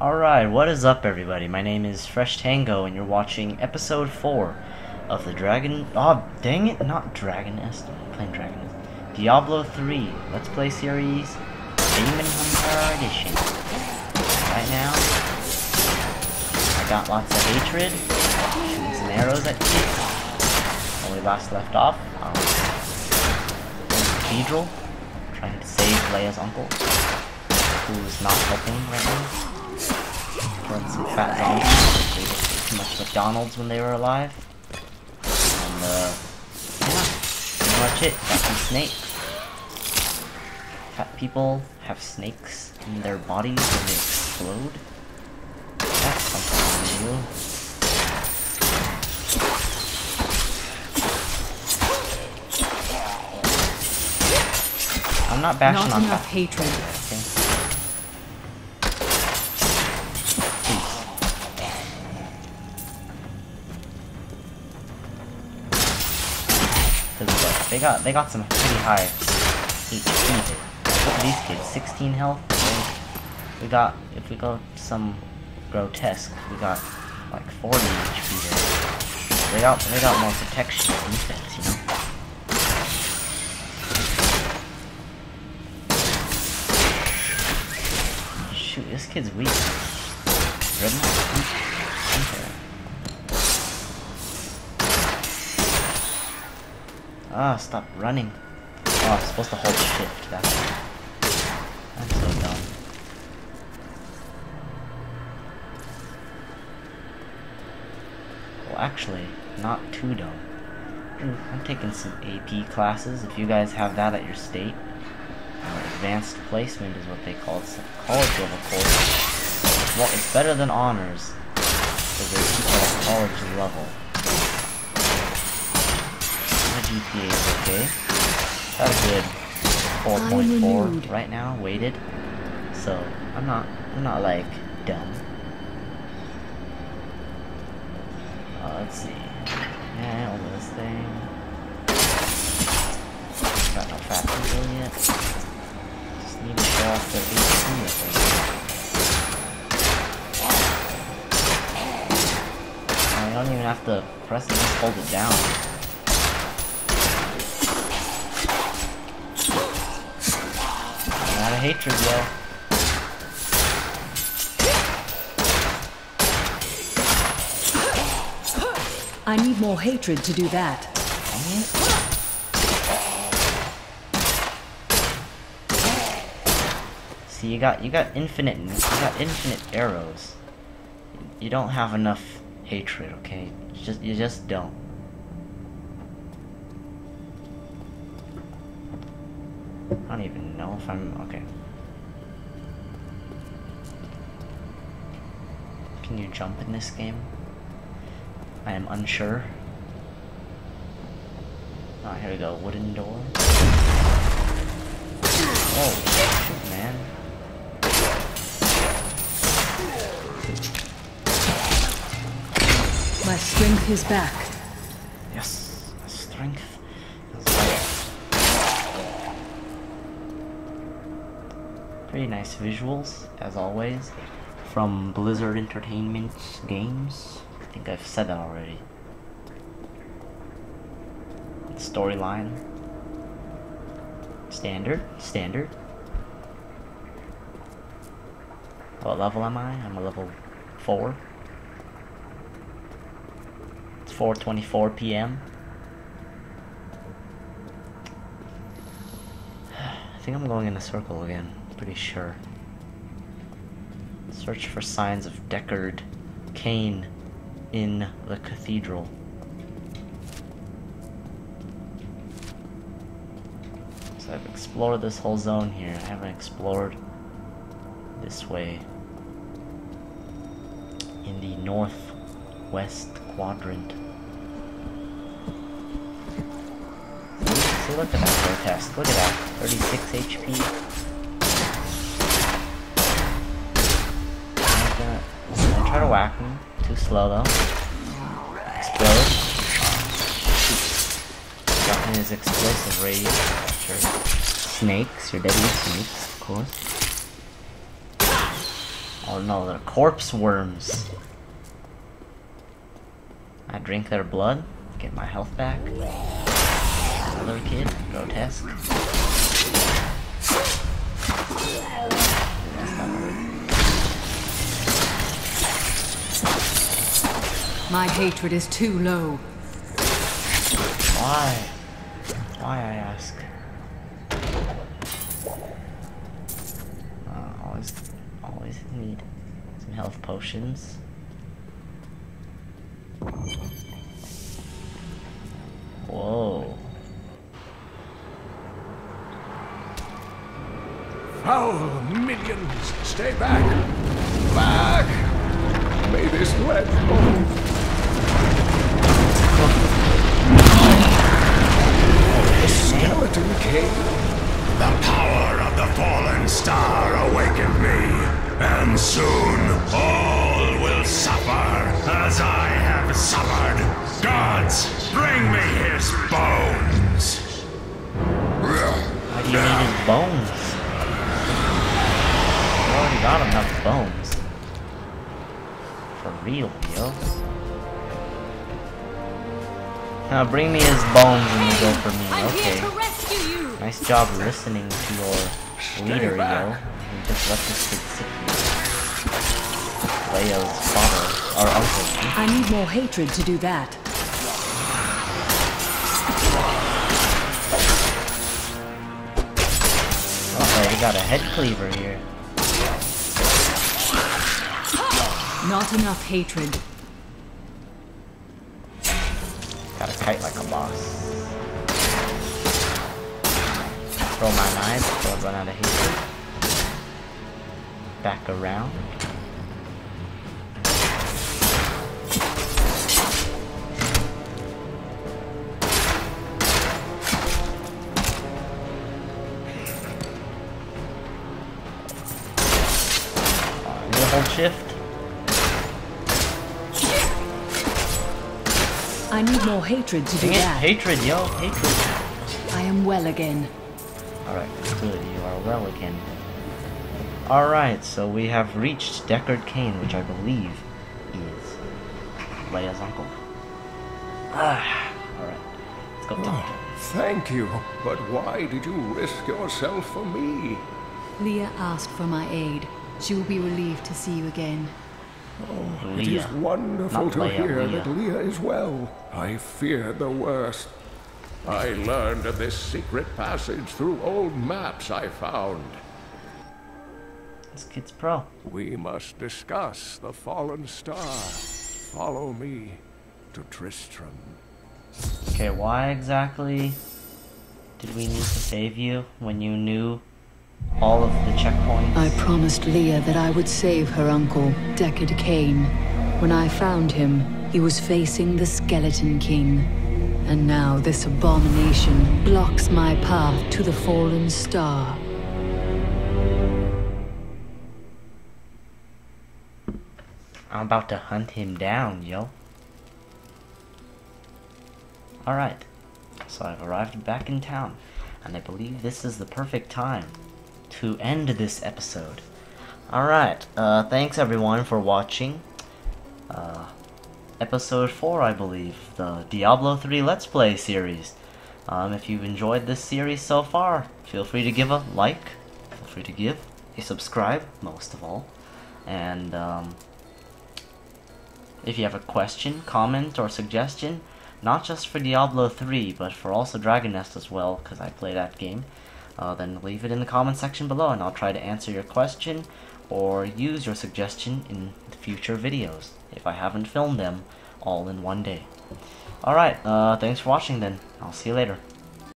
Alright, what is up everybody? My name is Fresh Tango and you're watching episode 4 of the Dragon... Oh, dang it, not Dragon Nest. I'm playing Dragon. Diablo 3 Let's Play Series Demon Hunter Edition. Right now, I got lots of hatred, shooting some arrows at kids. When we last left off, um, cathedral, trying to save Leah's uncle, who's not helping right now some fat zombies. They ate too much McDonald's when they were alive. And, uh, yeah, pretty much it. Got some snakes. Fat people have snakes in their bodies when they explode. That's something new. I'm not bashing Not on enough fat hatred. Okay. Cause look, they got they got some pretty high HP. Look at these kids, 16 health. We got if we go some grotesque, we got like 40 HP here. They got they got more protection and defense, you know. Shoot, this kid's weak. Dreadnought weak. Hmm. Okay. Ah, stop running. Oh, I'm supposed to hold shift. That's I'm so dumb. Well, actually, not too dumb. I'm taking some AP classes. If you guys have that at your state, uh, advanced placement is what they call it. It's a college level course. Well, it's better than honors because they teach at a college level. GPA is okay. A good 4.4 right now, weighted. So I'm not, I'm not like dumb. Uh, let's see. Yeah, over this thing. Got no fat people yet. Just need to show off the HP, I think. I don't even have to press it, just hold it down. Hatred. I need more hatred to do that. See, you got you got infinite you got infinite arrows. You don't have enough hatred, okay? Just you just don't. I don't even know if I'm okay. Can you jump in this game? I am unsure. Oh, here we go. Wooden door. Oh, shoot, man. My strength is back. Yes, my strength. is back. Nice visuals, as always, from Blizzard Entertainment Games. I think I've said that already. Storyline. Standard, standard. What level am I? I'm a level 4. It's 4:24 p.m. I think I'm going in a circle again. Pretty sure. Search for signs of Deckard Cain in the cathedral. So I've explored this whole zone here. I haven't explored this way in the northwest quadrant. See, look at that protest. Look at that. 36 HP. Gonna try whack. Too slow though. Explode. Got his explosive radius. Sure. Snakes. Your deadly snakes, of course. Oh no, they're corpse worms. I drink their blood, get my health back. Another kid, grotesque. My hatred is too low. Why? Why I ask? Uh, always, always need some health potions. Whoa. Foul minions, stay back! Back! May this lead move! The skeleton king? The power of the fallen star awakened me, and soon all will suffer as I have suffered. Gods, bring me his bones. Why do you need his bones? You already got enough bones. For real, yo. Now bring me his bones and you go for me, I'm here to okay. Nice job listening to your leader, yo. back. You just let this kid sit here. Leah's father, or uncle. I need more hatred to do that. Okay, we got a head cleaver here. Not enough hatred. Gotta kite like a boss. Throw my knife, till I run out of hatred. Back around. Shift. I need more hatred to do Dang it, that. hatred, yo, hatred. I am well again. Alright, good, you are well again. Alright, so we have reached Deckard Cain, which I believe is Leah's uncle. Ah, alright, let's go talk to. Thank you, but why did you risk yourself for me? Leah asked for my aid. She will be relieved to see you again. Oh, it is Leah. wonderful Not to Leia, hear Leah. that Leah is well. I fear the worst. I learned of this secret passage through old maps I found. This kid's pro. We must discuss the fallen star. Follow me to Tristram. Okay, why exactly did we need to save you when you knew all of the checkpoints? I promised Leah that I would save her uncle, Deckard Cain. When I found him, he was facing the Skeleton King. And now this abomination blocks my path to the fallen star. I'm about to hunt him down, yo. Alright, so I've arrived back in town, and I believe this is the perfect time to end this episode. Alright, uh, thanks everyone for watching. Uh, episode 4, I believe, the Diablo 3 Let's Play series. Um, if you've enjoyed this series so far, feel free to give a like, feel free to give a subscribe, most of all, and, um, if you have a question, comment, or suggestion, not just for Diablo 3, but for also Dragon Nest as well, because I play that game, uh, then leave it in the comment section below and I'll try to answer your question or use your suggestion in future videos, if I haven't filmed them all in one day. Alright, uh, thanks for watching then. I'll see you later.